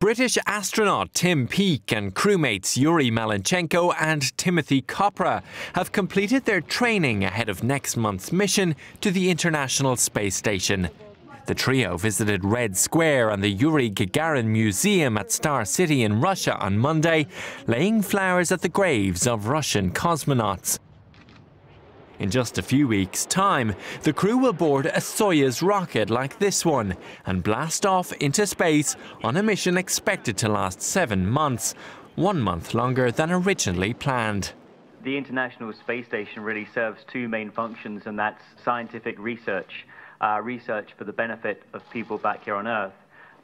British astronaut Tim Peake and crewmates Yuri Malenchenko and Timothy Kopra have completed their training ahead of next month's mission to the International Space Station. The trio visited Red Square and the Yuri Gagarin Museum at Star City in Russia on Monday, laying flowers at the graves of Russian cosmonauts. In just a few weeks' time, the crew will board a Soyuz rocket like this one and blast off into space on a mission expected to last seven months, one month longer than originally planned. The International Space Station really serves two main functions, and that's scientific research, uh, research for the benefit of people back here on Earth,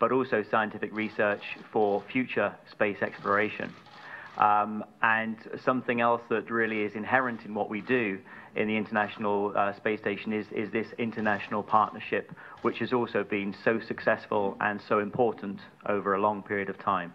but also scientific research for future space exploration. Um, and something else that really is inherent in what we do in the International uh, Space Station is, is this international partnership, which has also been so successful and so important over a long period of time.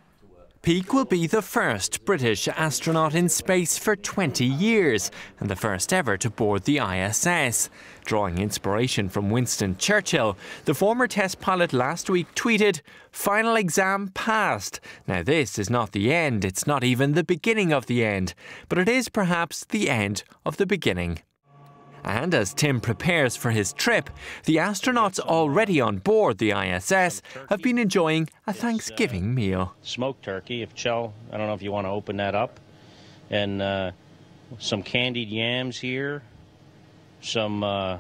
Peake will be the first British astronaut in space for 20 years and the first ever to board the ISS. Drawing inspiration from Winston Churchill, the former test pilot last week tweeted, Final exam passed. Now, this is not the end, it's not even the beginning of the end, but it is perhaps the end of the beginning. And as Tim prepares for his trip, the astronauts already on board the ISS have been enjoying a Thanksgiving meal. Smoked turkey, if Kjell, I don't know if you want to open that up. And uh, some candied yams here, some uh,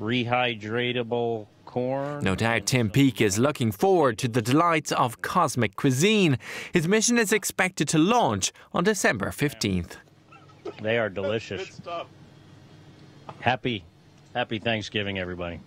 rehydratable corn. No doubt Tim Peake is looking forward to the delights of cosmic cuisine. His mission is expected to launch on December 15th. They are delicious. Happy, happy Thanksgiving, everybody.